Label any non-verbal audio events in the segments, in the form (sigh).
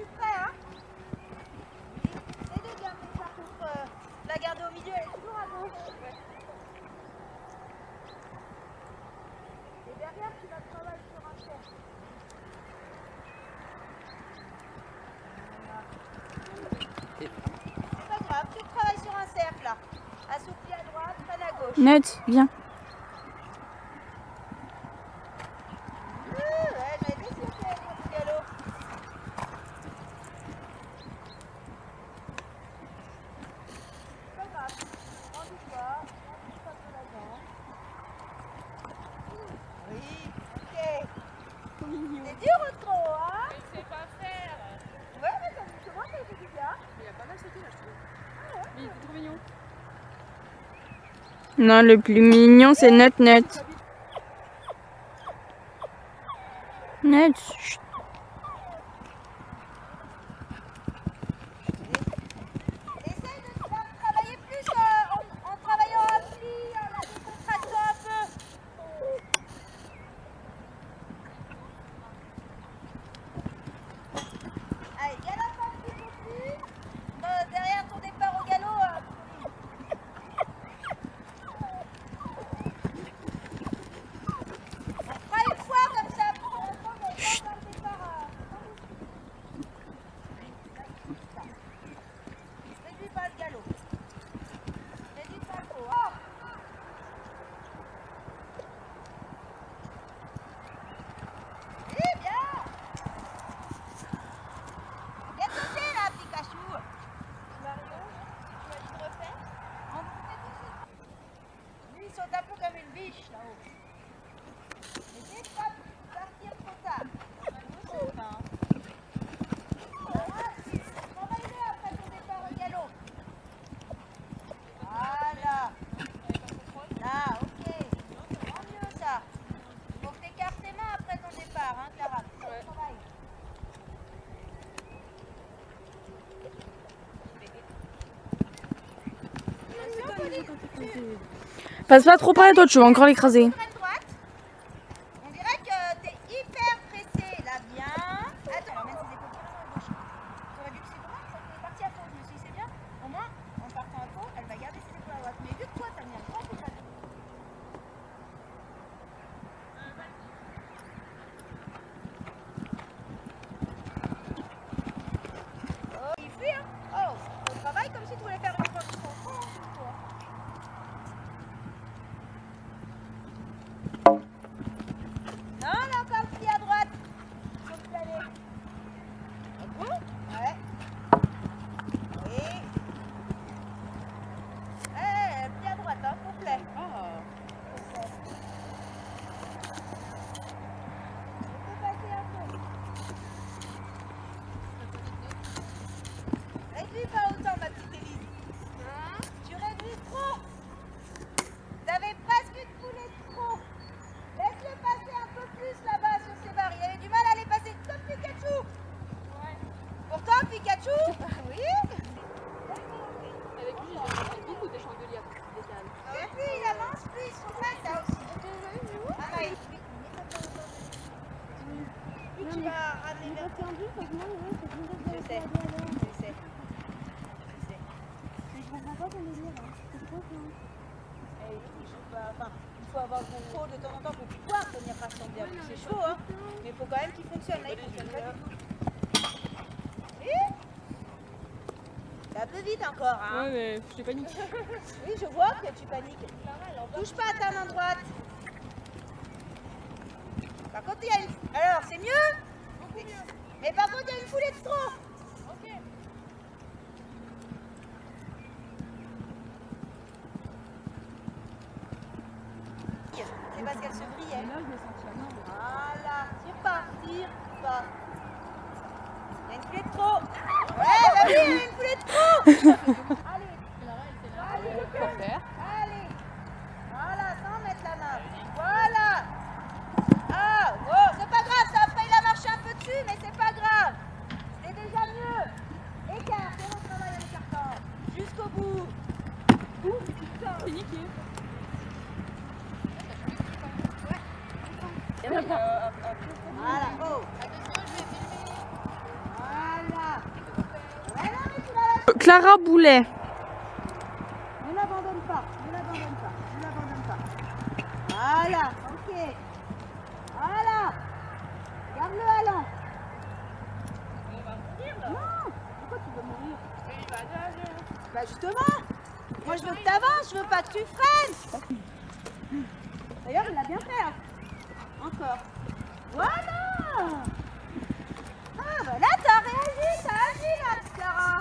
plus près, hein Les deux bien, mais par contre, euh, la garder au milieu, elle est toujours à gauche. Et derrière, tu vas travailler sur un cercle. C'est pas grave, tu travailles sur un cercle là. Assoupli à droite, freine à gauche. Net, viens. Euh, ouais, j'avais bien sûr qu'il y avait du galop. C'est pas grave. Rendu-toi, rendu-toi sur la jambe. Oui, ok. C'est dur ou trop, hein Je sais pas faire. Ouais, mais comme justement, ça fait du bien. Il a pas mal sauté là, je trouve. Mais il était trop mignon. Non, le plus mignon, c'est Net Net. Net. Essaye de faire travailler plus euh, en, en travaillant à pli, en la décontractant un peu. Allez, galope un petit peu plus. Euh, derrière ton départ au galop. euh, On fera une fois comme ça pour l'instant, mais pas dans le départ. euh, Réduis pas le galop. Réduis pas trop. Oh Eh bien Viens sauter là, Pikachu Mario, tu vas te refaire On va sauter tout de suite. Lui, il saute un peu comme une biche là-haut. N'essaie pas de partir trop tard. Je sais pas. Travaille-le après ton départ au galop. Voilà. Là, ok. C'est vraiment mieux ça. Faut que t'écartes tes mains après ton départ, hein, Clara. C'est ça le travail. Passe pas trop près, toi, tu vas encore l'écraser. On dirait que t'es hyper pressé. Là, bien. Attends, alors épaules carrément à gauche. T'aurais dû pousser droite, ça t'es parti à fond. Je me suis dit, c'est bien. Au moins, en partant à fond, elle va garder ses épaules à droite. Mais vu que toi, t'as mis un grand coup de balle. Oh, il fuit, hein Oh, on travaille comme si tu voulais faire une transition. Oh, toi. Non, là encore le pied à droite. Faut que t'ailles. Ah bon Ouais. Oui. Eh, le pied à droite, hein, complet. Ah. Complet. On peut passer un peu. Réduis pas autant, ma petite Élise. Tu réduis trop. T'avais presque une foulée de trop. Laisse-le passer un peu plus là-bas sur ces barres. Il avait du mal à les passer comme Pikachu. Pourtant, Pikachu, oui. Avec lui, j'ai beaucoup de chandeliers à petite décale. Et puis il avance, plus ils sont là, ça aussi. Ah, Maïs, oui. Plus tu vas ramener vers Je sais, je sais. Je sais. Eh, il faut pas- enfin, il contrôle de temps en temps pour pouvoir tenir rassembler. C'est chaud, hein. Mais il faut quand même qu'il fonctionne. Là, il fonctionne pas du tout. Et vite encore, hein. Ouais, mais j'ai panique. (laughs) Oui, je vois que tu paniques. Touche pas à ta main droite. Par contre, il y a une... Alors, c'est mieux Mais par contre, il y a une foulée de trop. C'est parce qu'elle se brillait. là, je me sentis à mort. Voilà, tire pas, tire pas. Il y a une foulée de trop. Ouais, bah oui, il y a une foulée de trop. (laughs) Allez, allez, allez. Voilà, sans mettre la main. Voilà. Ah, wow, c'est pas grave, ça a marché un peu dessus, mais c'est pas grave. C'est déjà mieux. Écart, c'est mon travail en écartant. Jusqu'au bout. Paniqué. Voilà, oh. Voilà. Clara Boulet. Ne l'abandonne pas, ne l'abandonne pas, ne l'abandonne pas. Voilà, ok. Voilà. Garde-le allant. Non, pourquoi tu veux mourir Bah justement, moi je veux que tu avances, je veux pas que tu freines. D'ailleurs, il l'a bien fait. hein. Encore. Voilà. Ah bah là, t'as réagi, t'as agi là, Clara.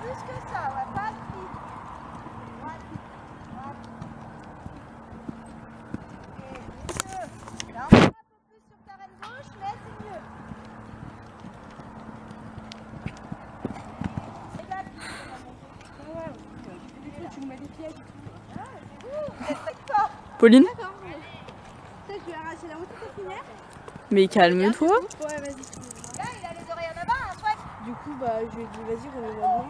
Plus que ça, ouais, pas vite. Ouais, ouais. Ok, mieux. Là, on va un peu plus sur ta reine gauche, mais c'est mieux. Et là, Tu me mets des pièges. ah, c'est vous, vous êtes très fort. Pauline que je vais arracher la ta filière. Mais calme-toi. Ouais, vas-y. Là, il a les oreilles en avant, hein, soit. Du coup, bah, je lui ai dit, vas-y, remets-moi bien.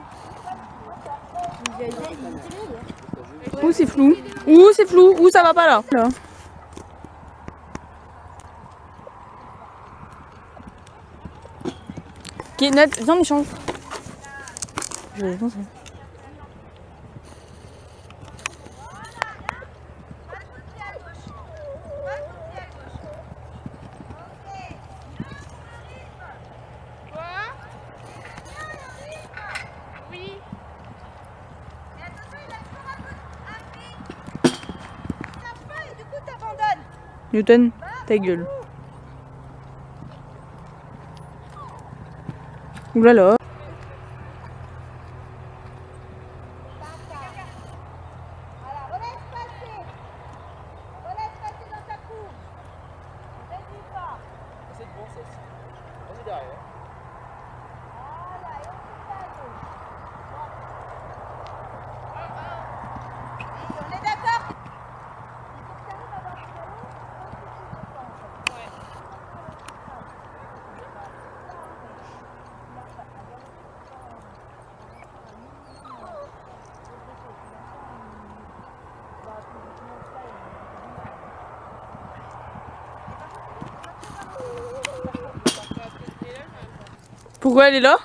Il a dit, il était Ouh, c'est flou. Ouh, c'est flou. Ouh, ça va pas là. Là. Ok, Ned, viens, on échange. Je vais avancer. Pas le coup de pied à gauche. Pas le coup de pied à gauche. Ok. Bien le rythme. Quoi Bien le rythme. Oui. Mais attention, il a toujours un peu un pied. Tu tapes pas et du coup t'abandonnes. Newton, ta gueule. Ouh là là. Voilà, relaisse passer. Relaisse passer dans ta courbe. Réduis pas. C'est bon, ça aussi. Vas-y derrière. Voilà, et on fait ça à gauche. Oui, on est d'accord. Il faut que tu arrives à avoir ce ballon sans que tu le penses. Pourquoi elle est là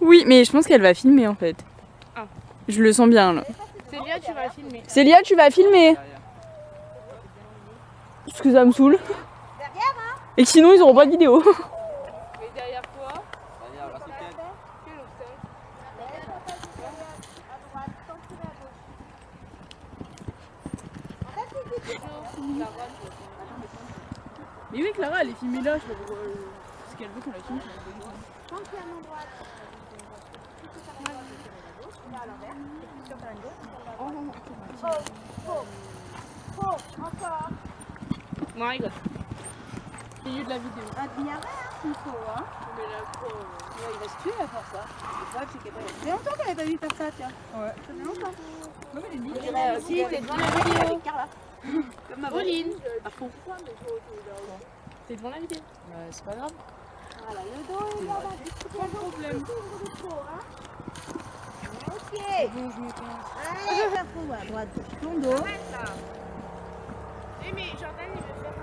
Oui, mais je pense qu'elle va filmer en fait. Ah. Je le sens bien là. Célia, tu vas filmer. Célia, tu vas filmer Parce que ça me saoule. Derrière, hein Et que sinon, ils auront pas de vidéo. Et derrière la run. Mais oui, Clara, elle est filmée là. Je sais pas pourquoi. euh, Ce qu'elle veut qu'on la filme. Prends le pied à main droite. Là, à l'envers. Sur ta main gauche. Faux, faux, faux, encore. Non, rigole. Milieu de la vidéo. Demi-arrêt, hein, faut, hein. Mais là, il va se tuer à faire ça. Le problème, c'est longtemps qu'elle n'avait pas vu faire ça, tiens. Ouais. Ça fait longtemps. Non, mais aussi, t'es devant la vidéo. Carla. Comme avant. Pauline. À fond. T'es devant la vidéo. c'est pas grave. Le problème. Ok. Droite. Ton dos. Mais Jordan, il veut faire.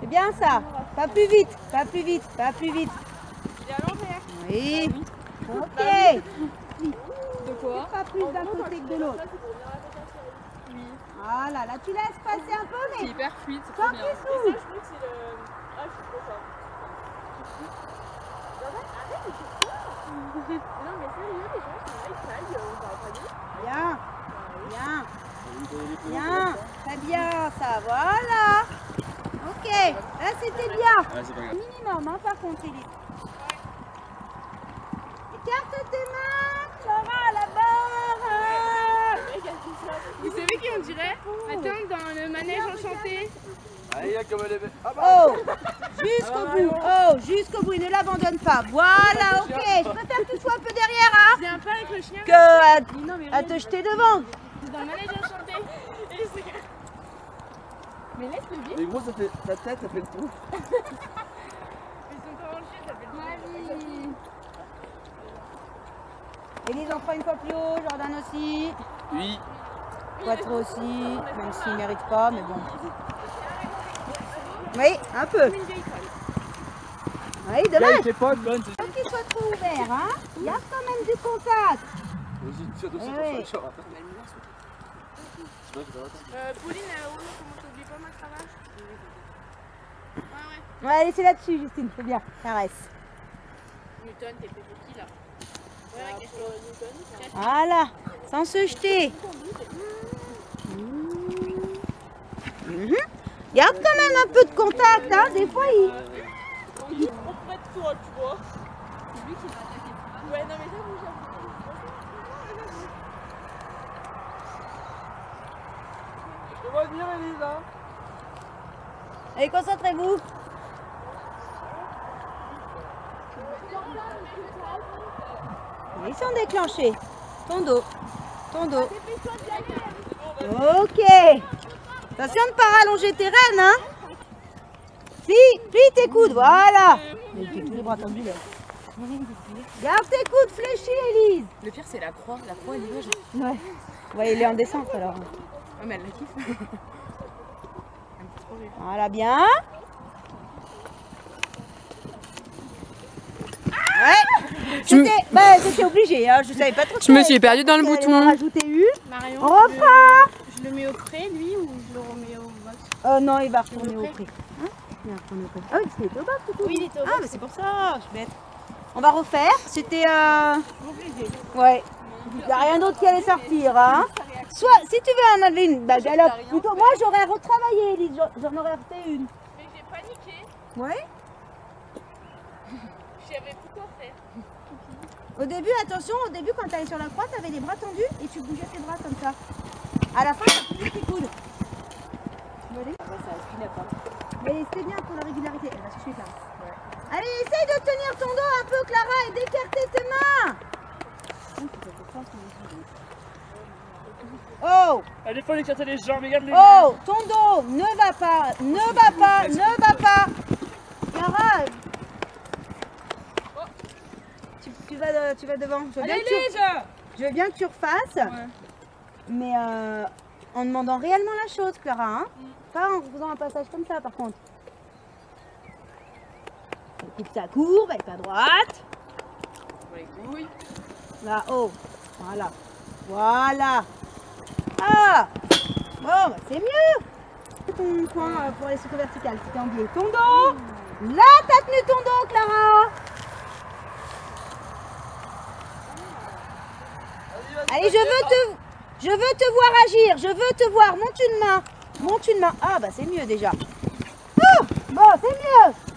C'est bien ça. Pas plus vite, pas plus vite, pas plus vite. Oui. Ok. Quoi Pas plus d'un côté que de l'autre. Voilà, là tu laisses passer un peu, C'est mais hyper fluide, c'est trop bien. Je que c'est le. Ah, je suis trop fort. (laughs) Non, mais sérieux, les gens ils on va pas dire. Bien, bien, bien. Très bien, ça, voilà. Ok, là c'était bien. Minimum, hein, par contre, Élise. Écarte tes mains, Clara, à la barre. Vous savez qui on dirait Attends, dans le manège enchanté. Allez, là, comme elle est belle. Ah bah Oh, jusqu'au bout, oh, jusqu'au bout, et ne l'abandonne pas. Voilà, ok. Je préfère que tu sois un peu derrière, hein, Viens pas avec le chien. que à, non, te jeter devant. c'est dans le manège enchanté. Et c'est- Mais laisse le bien. Mais gros, ça fait, ta tête, ça fait le tour. (laughs) Ils sont pas en chien, ça fait le bien. Élise, on prend une fois plus haut. Jordan aussi. Oui. Quattro aussi, même s'il ne mérite pas, mais bon. Oui, un peu. Oui, Là, dommage. il fait pas Faut qu'il soit trop ouvert, hein. Il y a quand même du contact. Vas-y, attention, Eh oui. pas attention. Euh, Pauline, euh, comment t'oublies pas ma cravache Ouais, ouais. Ouais, allez, c'est là-dessus, Justine, c'est bien. Caresse. Newton, t'es plus petit là. Ouais. Newton. Voilà, sans se jeter. Mhm. Garde quand même un peu de contact, hein. Des fois, il... Il prend près de toi, tu vois. C'est lui qui va attaquer. Ouais, non, mais j'avoue, j'avoue. Je vois venir, Elise, hein. Allez, concentrez-vous. Ils sont déclenchés. Ton dos. Ton dos. Ok. Attention de ne pas rallonger tes rênes, hein. Plie, plie tes coudes, voilà. Mais tu tous les bras tendus, là. Garde tes coudes fléchis, Elise. Le pire, c'est la croix. La croix, elle est. Ouais. Ouais, il est en descente, alors. Ouais, mais elle la kiffe. (laughs) Voilà, bien. Ouais. C'était bah, j'étais obligée, hein. je savais pas trop. Je me suis perdue dans le bouton. rajouter une. Marion, On reprend. Au pré, lui, ou je le remets au box Oh non, il va retourner au prix. Hein il va retourner au prix. Ah oui, parce qu'il était au bas, du coup. Oui, il était au Ah, mais c'est pour ça, je suis bête. On va refaire. C'était. Euh... Ouais. Il n'y a rien d'autre qui allait sortir. Hein. Soit, si tu veux en enlever une, bah galope. Plutôt, moi, j'aurais retravaillé, Elise. J'en- aurais refait une. Mais j'ai paniqué. Ouais. (laughs) Savais plus quoi faire. Au début, attention, au début, quand tu allais sur la croix, tu avais les bras tendus et tu bougeais tes bras comme ça. À la fin, tu bougeais tes coudes. Allez Mais c'était bien pour la régularité. Elle va se là. Allez, essaye de tenir ton dos un peu, Clara, et d'écarter tes mains. Oh, Allez, faut écarter les jambes, regarde les oh, ton dos ne va pas, ne va pas, ne va pas. Clara, tu, tu vas, de- tu vas devant. Je veux bien que tu- Je veux bien que tu refasses, mais euh, en demandant réellement la chose, Clara. Hein Pas en faisant un passage comme ça, par contre. Elle coupe sa courbe, elle est pas droite. Là, oh, voilà. Voilà. Ah Bon, bah, c'est mieux. Ton point euh, pour les sauts verticales, c'était en biais. Ton dos. Là, t'as tenu ton dos, Clara. Allez, je veux te, je veux te voir agir. Je veux te voir. Monte une main. Monte une main. Ah, bah c'est mieux déjà. Oh, bon, c'est mieux.